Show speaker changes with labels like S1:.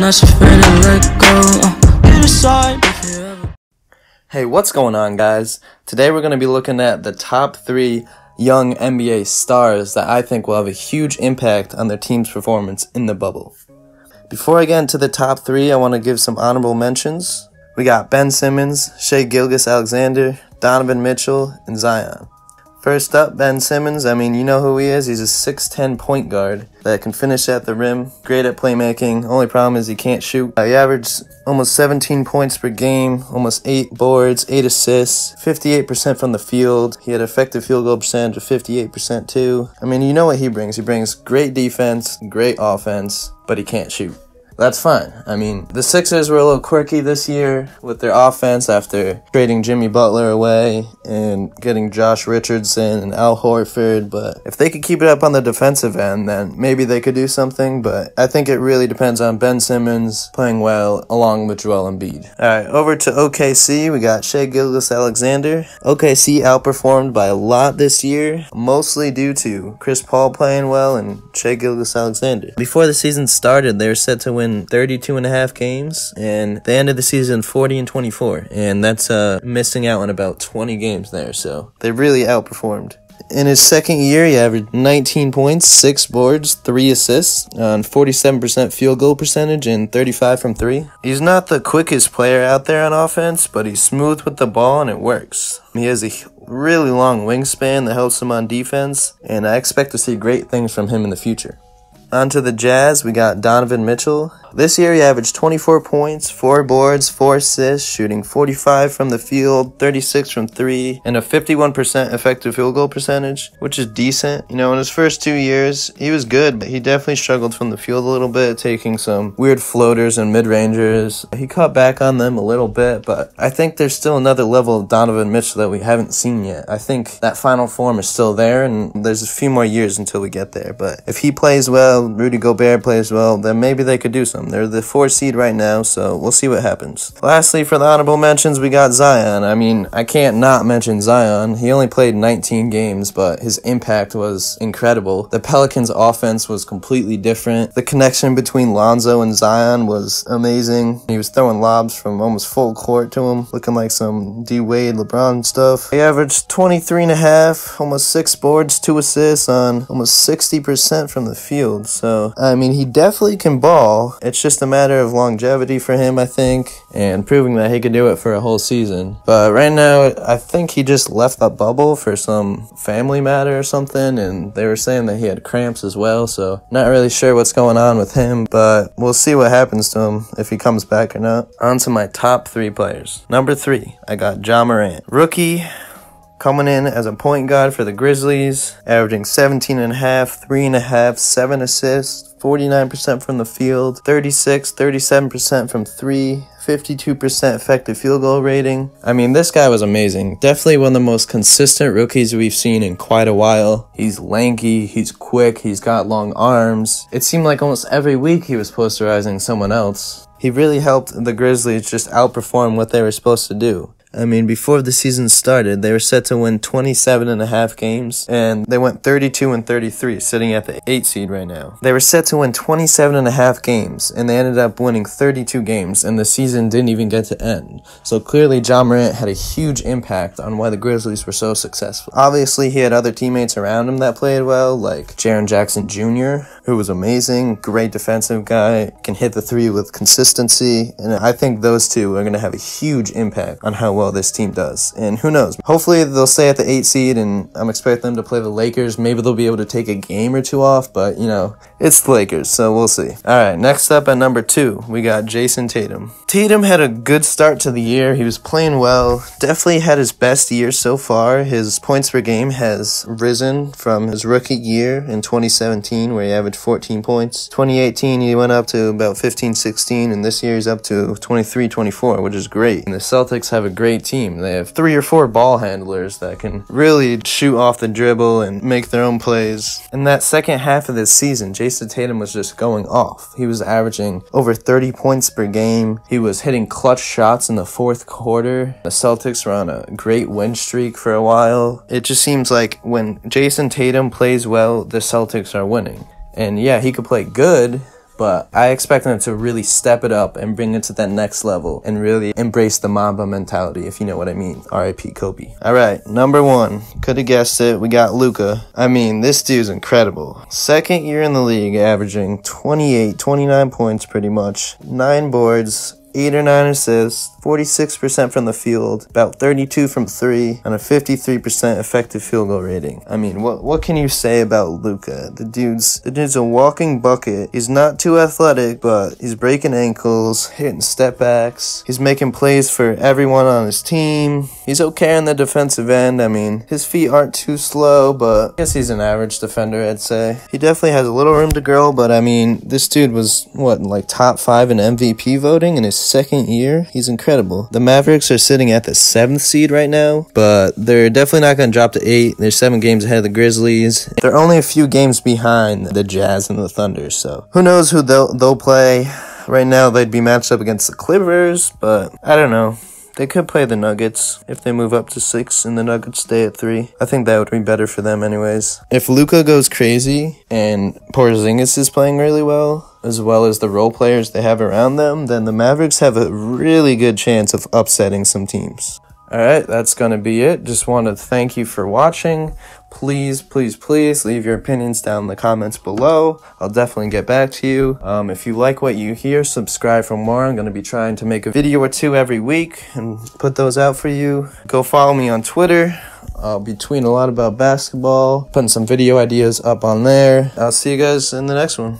S1: Not so afraid to let go. Uh, decide if you ever.
S2: Hey, what's going on, guys? Today we're going to be looking at the top three young NBA stars that I think will have a huge impact on their team's performance in the bubble. Before I get into the top three, I want to give some honorable mentions. We got Ben Simmons, Shai Gilgeous-Alexander, Donovan Mitchell, and Zion. First up, Ben Simmons. I mean, you know who he is. He's a 6'10 point guard that can finish at the rim, great at playmaking. Only problem is he can't shoot. Uh, he averaged almost 17 points per game, almost 8 boards, 8 assists, 58% from the field. He had effective field goal percentage of 58% too. I mean, you know what he brings. He brings great defense, great offense, but he can't shoot that's fine. I mean, the Sixers were a little quirky this year with their offense after trading Jimmy Butler away and getting Josh Richardson and Al Horford. But if they could keep it up on the defensive end, then maybe they could do something. But I think it really depends on Ben Simmons playing well along with Joel Embiid. All right, over to OKC. We got Shai Gilgeous-Alexander. OKC outperformed by a lot this year, mostly due to Chris Paul playing well and Shai Gilgeous-Alexander. Before the season started, they were set to win win 32 and a half games, and they ended the season 40 and 24, and that's uh, missing out on about 20 games there. So they really outperformed. In his second year, he averaged 19 points, 6 boards, 3 assists, on 47% field goal percentage, and 35 from 3. He's not the quickest player out there on offense, but he's smooth with the ball and it works. He has a really long wingspan that helps him on defense, and I expect to see great things from him in the future. Onto the Jazz, we got Donovan Mitchell. This year he averaged 24 points, 4 boards, 4 assists, shooting 45 from the field, 36 from 3, and a 51% effective field goal percentage, which is decent. You know, in his first two years, he was good, but he definitely struggled from the field a little bit, taking some weird floaters and mid-rangers. He caught back on them a little bit, but I think there's still another level of Donovan Mitchell that we haven't seen yet. I think that final form is still there, and there's a few more years until we get there, but if he plays well, well, Rudy Gobert plays well, then maybe they could do something. They're the four seed right now, so we'll see what happens. Lastly, for the honorable mentions, we got Zion. I mean, I can't not mention Zion. He only played 19 games, but his impact was incredible. The Pelicans' offense was completely different. The connection between Lonzo and Zion was amazing. He was throwing lobs from almost full court to him, looking like some D Wade, LeBron stuff. He averaged 23 and a half, almost six boards, two assists on almost 60% from the field. So, I mean, he definitely can ball. It's just a matter of longevity for him, I think, and proving that he could do it for a whole season. But right now, I think he just left the bubble for some family matter or something, and they were saying that he had cramps as well. So, not really sure what's going on with him, but we'll see what happens to him if he comes back or not. On to my top three players. Number three, I got Ja Morant. Rookie, coming in as a point guard for the Grizzlies, averaging 17 and a half, 3 and a half, 7 assists, 49% from the field, 36, 37% from 3, 52% effective field goal rating. I mean, this guy was amazing. Definitely one of the most consistent rookies we've seen in quite a while. He's lanky, he's quick, he's got long arms. It seemed like almost every week he was posterizing someone else. He really helped the Grizzlies just outperform what they were supposed to do. I mean, before the season started, they were set to win 27 and a half games, and they went 32 and 33, sitting at the 8 seed right now. They were set to win 27 and a half games, and they ended up winning 32 games, and the season didn't even get to end. So clearly, Ja Morant had a huge impact on why the Grizzlies were so successful. Obviously, he had other teammates around him that played well, like Jaren Jackson Jr., who was amazing, great defensive guy, can hit the three with consistency, and I think those two are going to have a huge impact on how well this team does. And who knows? Hopefully they'll stay at the eight seed, and I'm expecting them to play the Lakers. Maybe they'll be able to take a game or two off, but you know, it's the Lakers, so we'll see. All right, next up at number two, we got Jayson Tatum. Tatum had a good start to the year. He was playing well. Definitely had his best year so far. His points per game has risen from his rookie year in 2017, where he averaged 14 points. 2018, he went up to about 15, 16, and this year he's up to 23, 24, which is great. And the Celtics have a great great team. They have three or four ball handlers that can really shoot off the dribble and make their own plays. In that second half of this season, Jayson Tatum was just going off. He was averaging over 30 points per game. He was hitting clutch shots in the fourth quarter. The Celtics were on a great win streak for a while. It just seems like when Jayson Tatum plays well, the Celtics are winning. And yeah, he could play good, but I expect them to really step it up and bring it to that next level and really embrace the Mamba mentality, if you know what I mean. R.I.P. Kobe. All right, number one. Could have guessed it. We got Luka. I mean, this dude's incredible. Second year in the league, averaging 28, 29 points pretty much, nine boards, eight or nine assists, 46% from the field, about 32 from three, and a 53% effective field goal rating. I mean, what what can you say about Luka? The dude's the dude's a walking bucket. He's not too athletic, but he's breaking ankles, hitting step backs. He's making plays for everyone on his team. He's okay on the defensive end. I mean, his feet aren't too slow, but I guess he's an average defender, I'd say. He definitely has a little room to grow, but I mean, this dude was what like top five in MVP voting in his second year. He's incredible. The Mavericks are sitting at the seventh seed right now, but they're definitely not going to drop to eight. They're seven games ahead of the Grizzlies. They're only a few games behind the Jazz and the Thunder, so who knows who they'll they'll play. Right now, they'd be matched up against the Clippers, but I don't know. They could play the Nuggets if they move up to six and the Nuggets stay at three. I think that would be better for them, anyways. If Luka goes crazy and Porzingis is playing really well, as well as the role players they have around them, then the Mavericks have a really good chance of upsetting some teams. Alright, that's going to be it. Just want to thank you for watching. Please, please, please leave your opinions down in the comments below. I'll definitely get back to you. Um, if you like what you hear, subscribe for more. I'm going to be trying to make a video or two every week and put those out for you. Go follow me on Twitter. I'll be tweeting a lot about basketball, putting some video ideas up on there. I'll see you guys in the next one.